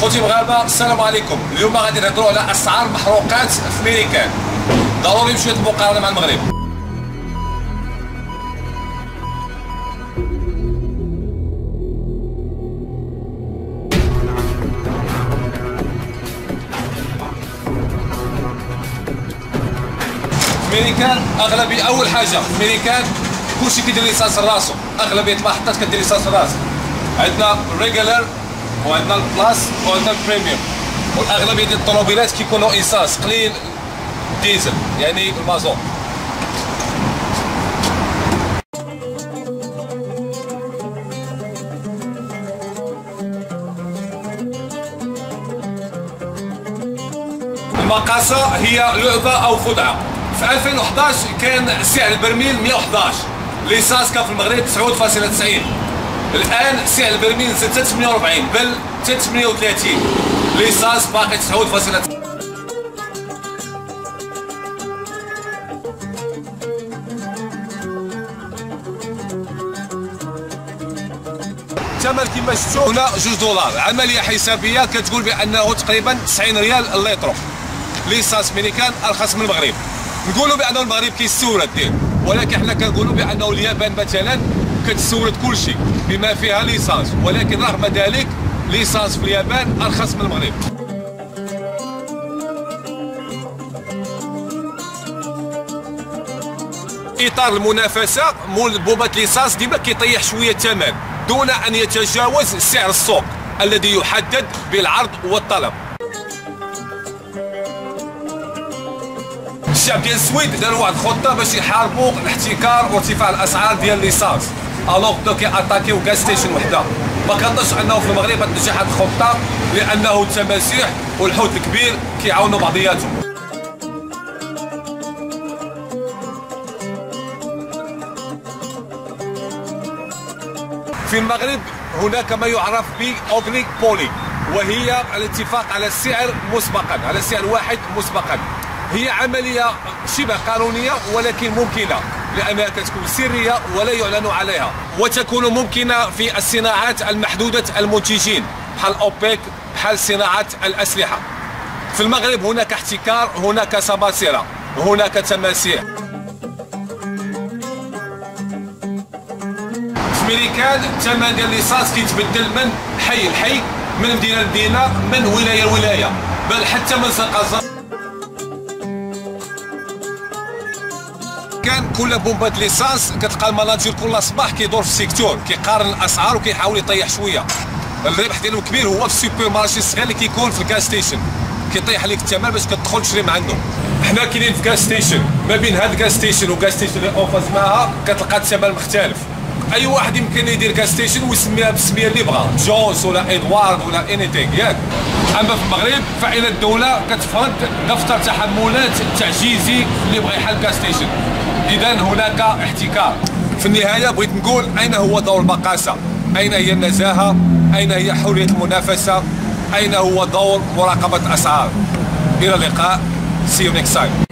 خوتي المغاربه السلام عليكم. اليوم غادي نهضروا على أسعار المحروقات في ميريكان ضروري بشويه المقارنه مع المغرب. ميريكان اغلبيه أول حاجة. ميريكان كلشي كيدير ليسانس راسو. أغلبية المحطات كدير ليسانس راسها عندنا regular وعندنا ال plus وعندنا ال premium. والاغلبيه ديال الطوموبيلات كيكونوا ايساس قليل ديزل يعني المازوت المقاصة هي لعبة أو خدعة. في 2011 كان سعر البرميل 111 l'essence كان في المغرب 9.90 الآن سعر البرميل زاد 48 بل 38 l'essence باقي 9 الثمن كما شفتوا هنا 2 دولار. عملية حسابية كتقول بأنه تقريبا 90 ريال الليترو l'essence ميريكان أرخص من المغرب. نقولوا بان المغرب كيستورد. ولكن حنا كنقولوا بأنه اليابان مثلا كتستورد كل شيء بما فيها ليسانس. ولكن رغم ذلك ليسانس في اليابان أرخص من المغرب. إطار المنافسة مول بوبات ليسانس ديما كيطيح شوية الثمن دون أن يتجاوز سعر السوق الذي يحدد بالعرض والطلب. الشعب ديال السويد داروا واحد الخطه باش يحاربوا الاحتكار وارتفاع الأسعار ديال l'essence. alors بداو كياتاكيو gas station وحده ما كنظنش انه في المغرب غتنجح هذه الخطه لأنه التماسيح والحوت الكبير كيعاونوا بعضياتهم في المغرب هناك ما يعرف ب oligopoly وهي الاتفاق على السعر مسبقا على سعر واحد مسبقا هي عملية شبه قانونية ولكن ممكنة تكون سرية ولا يعلن عليها. وتكون ممكنة في الصناعات المحدودة المنتجين بحال أوبيك بحال صناعة الأسلحة. في المغرب هناك احتكار هناك سباسرة هناك تماسيح. في ميريكان الثمن ديال ليسانس كيتبدل من حي لحي من مدينة لمدينة من ولاية لولاية. بل حتى من زنقه كان كل بومبات l'essence كتلقى ال manager كل صباح كيدور في ال secteur كيقارن الأسعار وكيحاول يطيح شوية. الربح ديالو كبير هو في ال supermarché الصغير اللي كيكون في ال gas station. كيطيح عليك الثمن باش كتدخل تشري من عنده حنا كاينين في gas station. ما بين هاد ال gas station و gas station اللي en face معاها كتلقى الثمن مختلف. أي واحد يمكن يدير gas station ويسميها بالسميه اللي بغا. جونز ولا إدوارد ولا anything ياك. أما في المغرب فان الدولة كتفرض دفتر تحملات تعجيزي اللي بغى يحل gas station. اذا هناك احتكار في النهاية بغيت نقول أين هو دور المقاسة؟ أين هي النزاهة؟ أين هي حرية المنافسة؟ أين هو دور مراقبة الأسعار؟ إلى اللقاء. See you next time.